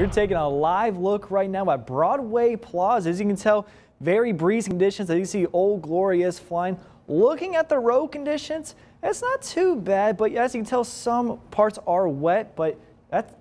You're taking a live look right now at Broadway Plaza. As you can tell, very breezy conditions. As you see, Old Glory is flying. Looking at the road conditions, it's not too bad, but as you can tell, some parts are wet, but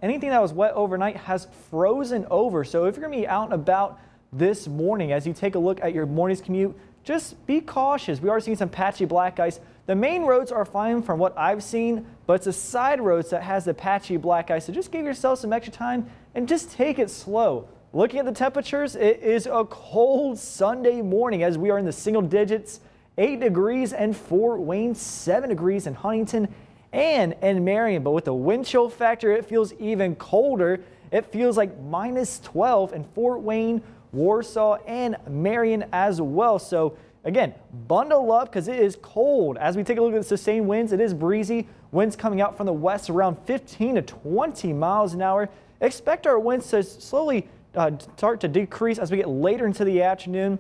anything that was wet overnight has frozen over. So if you're going to be out and about this morning, as you take a look at your morning's commute, just be cautious. We are seeing some patchy black ice. The main roads are fine from what I've seen, but it's the side roads that has the patchy black ice. So just give yourself some extra time and just take it slow. Looking at the temperatures, it is a cold Sunday morning as we are in the single digits, 8 degrees in Fort Wayne, 7 degrees in Huntington and in Marion. But with the wind chill factor, it feels even colder. It feels like minus 12 in Fort Wayne, Warsaw, and Marion as well. So Again, bundle up because it is cold. As we take a look at the sustained winds, it is breezy. Winds coming out from the west around 15 to 20 miles an hour. Expect our winds to slowly uh, start to decrease as we get later into the afternoon,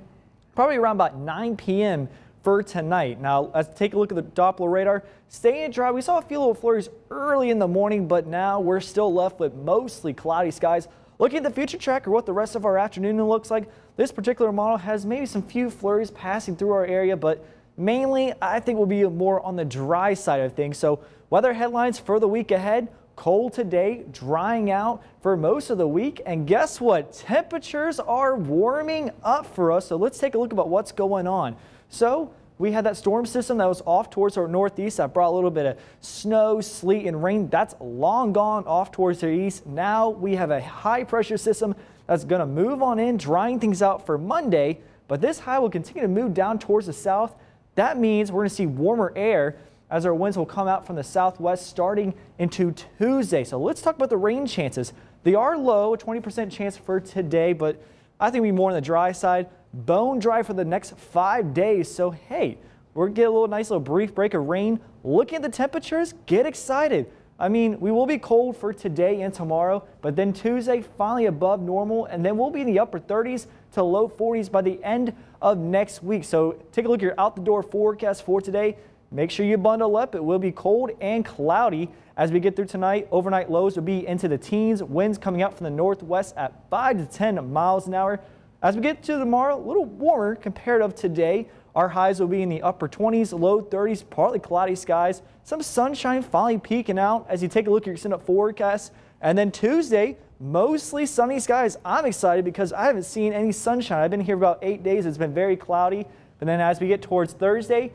probably around about 9 p.m. for tonight. Now, let's take a look at the Doppler radar. Staying dry, we saw a few little flurries early in the morning, but now we're still left with mostly cloudy skies. Looking at the future tracker, what the rest of our afternoon looks like, this particular model has maybe some few flurries passing through our area, but mainly I think we'll be more on the dry side of things. So weather headlines for the week ahead, cold today, drying out for most of the week. And guess what? Temperatures are warming up for us. So let's take a look about what's going on. So we had that storm system that was off towards our northeast that brought a little bit of snow, sleet, and rain. That's long gone off towards the east. Now we have a high pressure system that's going to move on in, drying things out for Monday. But this high will continue to move down towards the south. That means we're going to see warmer air as our winds will come out from the southwest starting into Tuesday. So let's talk about the rain chances. They are low, 20% chance for today, but I think we more on the dry side bone dry for the next five days. So, hey, we're to get a little nice little brief break of rain. Looking at the temperatures, get excited. I mean, we will be cold for today and tomorrow, but then Tuesday finally above normal, and then we'll be in the upper 30s to low 40s by the end of next week. So take a look at your out the door forecast for today. Make sure you bundle up. It will be cold and cloudy as we get through tonight. Overnight lows will be into the teens. Winds coming out from the northwest at 5 to 10 miles an hour. As we get to tomorrow, a little warmer compared of today. Our highs will be in the upper 20s, low 30s, partly cloudy skies. Some sunshine finally peeking out as you take a look at your extended forecast. And then Tuesday, mostly sunny skies. I'm excited because I haven't seen any sunshine. I've been here about eight days. It's been very cloudy. But then as we get towards Thursday,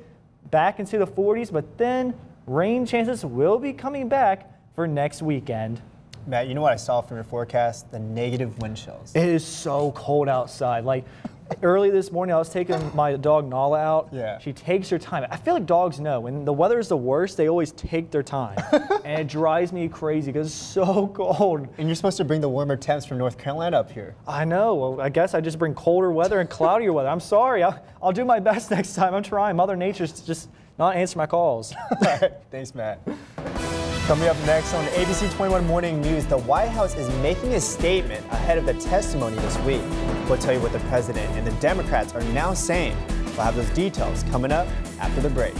back into the 40s, but then rain chances will be coming back for next weekend. Matt, you know what I saw from your forecast? The negative wind chills. It is so cold outside. Like early this morning, I was taking my dog Nala out. Yeah. She takes her time. I feel like dogs know when the weather is the worst, they always take their time. and it drives me crazy because it's so cold. And you're supposed to bring the warmer temps from North Carolina up here. I know. Well, I guess I just bring colder weather and cloudier weather. I'm sorry. I'll, I'll do my best next time. I'm trying. Mother Nature's just not answering my calls. Thanks, Matt. Coming up next on ABC 21 Morning News, the White House is making a statement ahead of the testimony this week. We'll tell you what the president and the Democrats are now saying. We'll have those details coming up after the break.